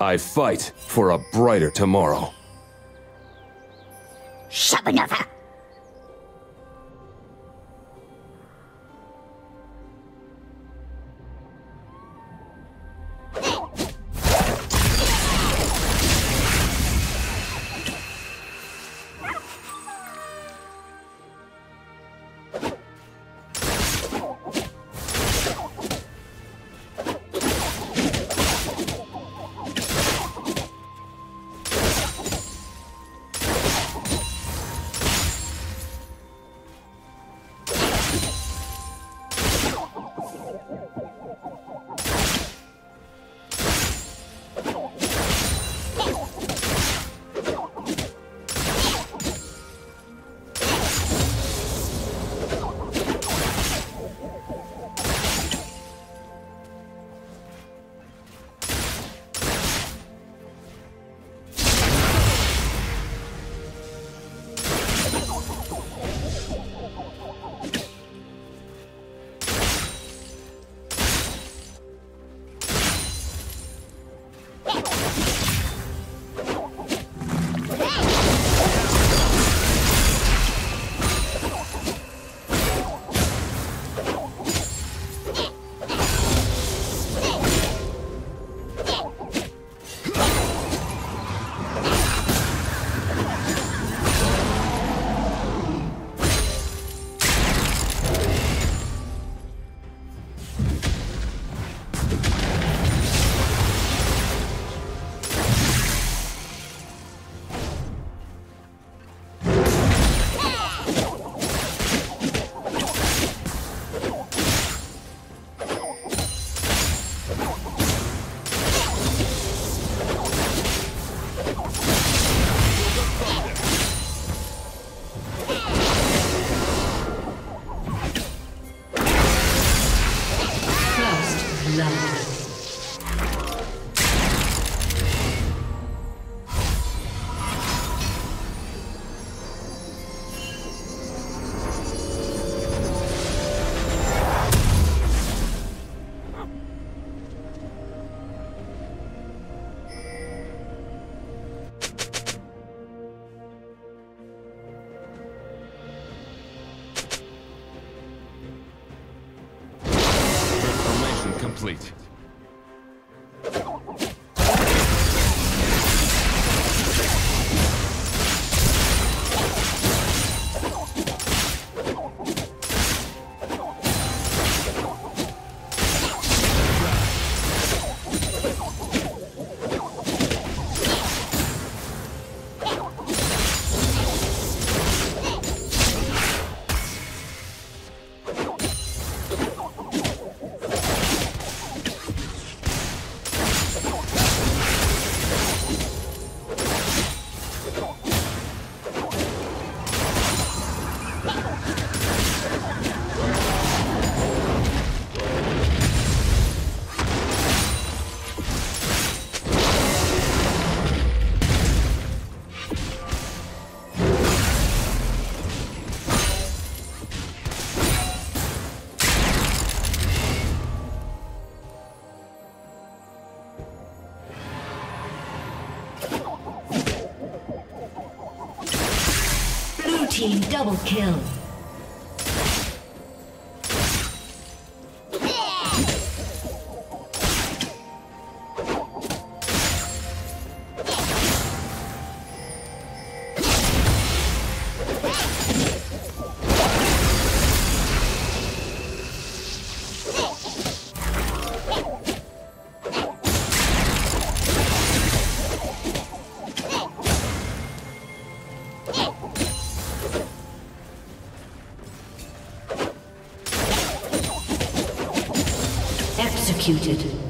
I fight for a brighter tomorrow. Shabanova! Complete. Double kill. Executed.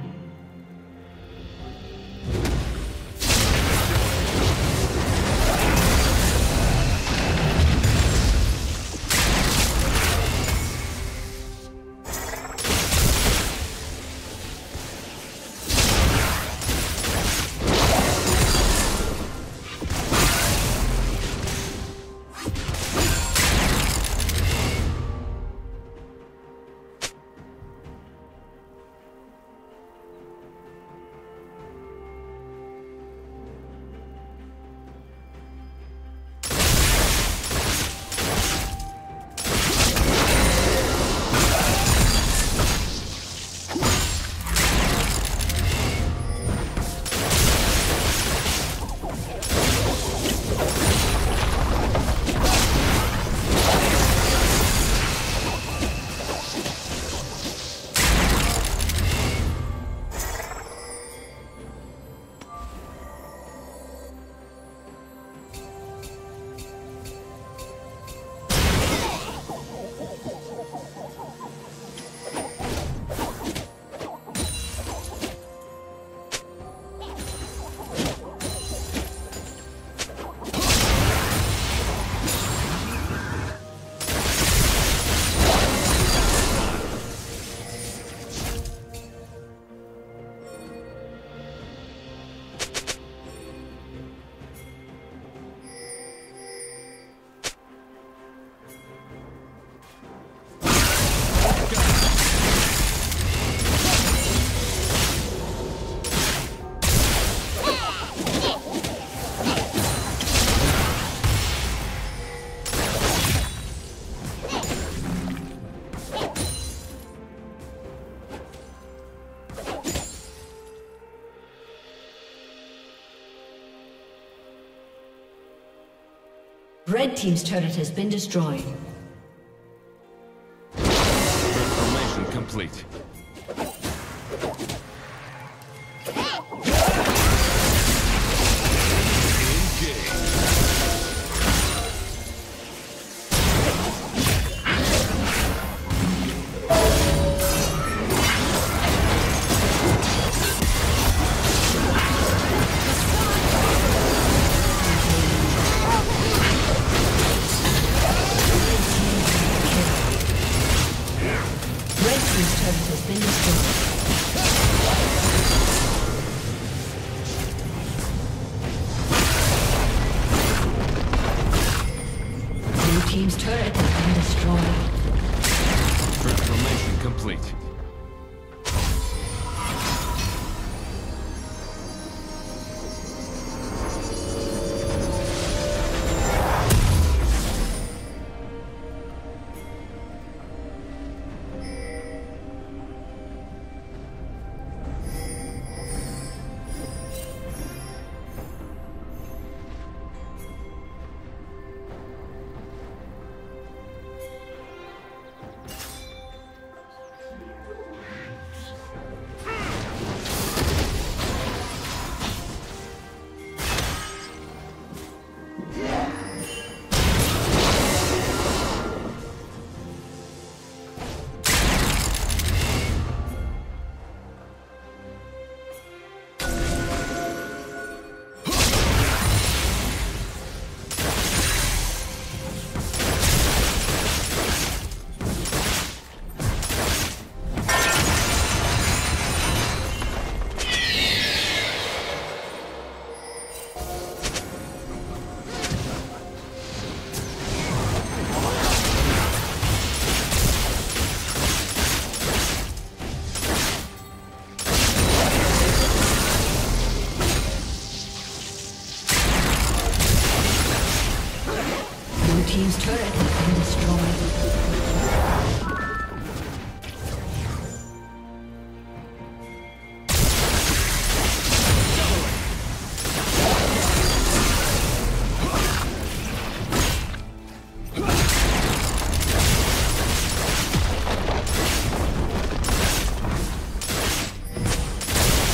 Red Team's turret has been destroyed. Transformation complete.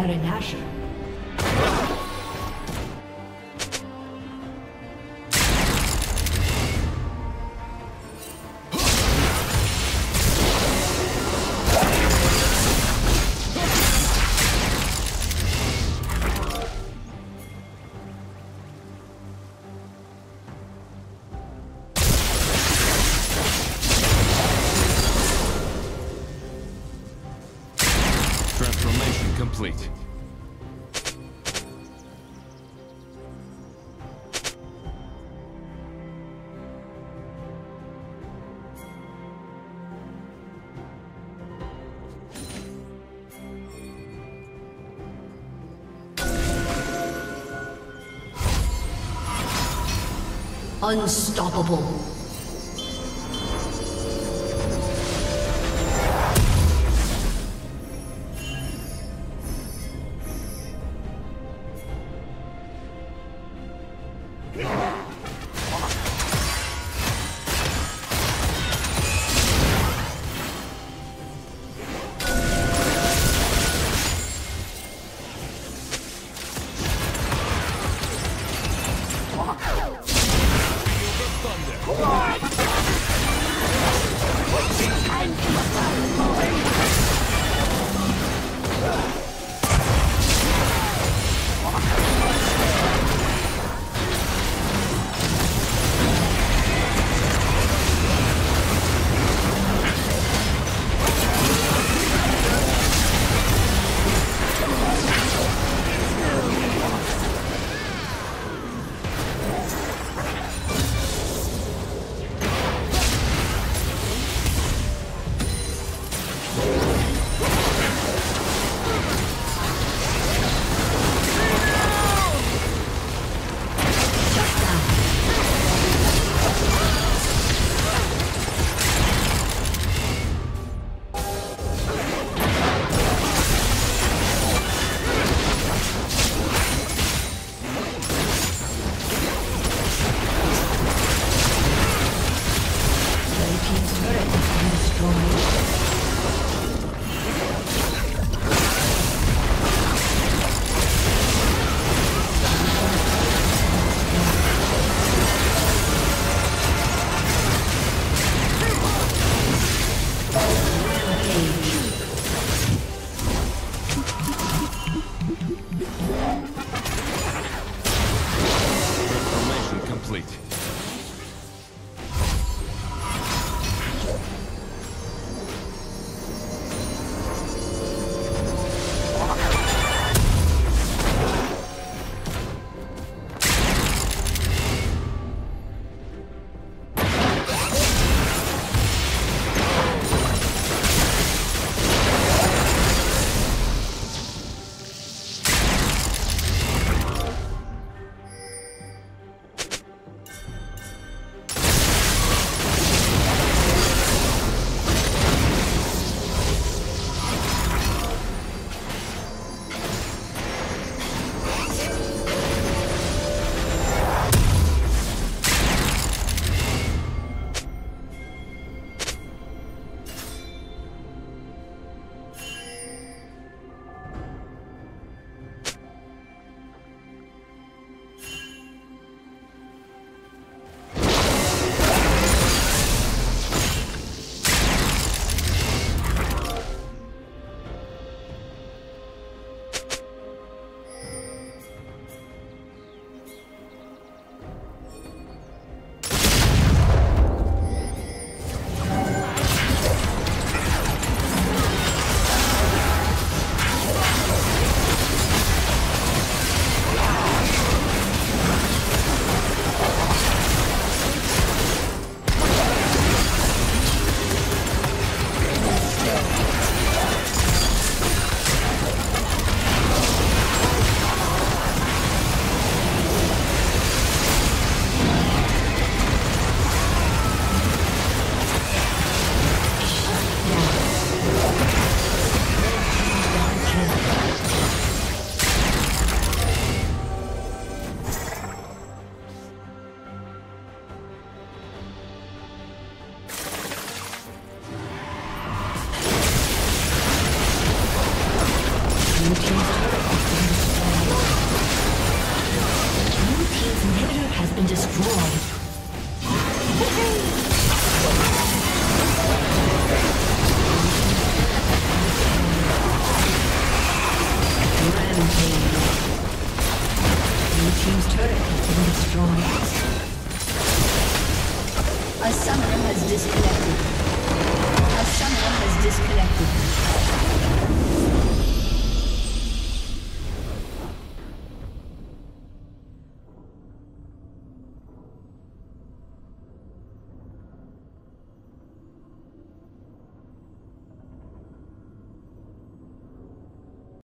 Baron Nashor. Complete. Unstoppable. 头了。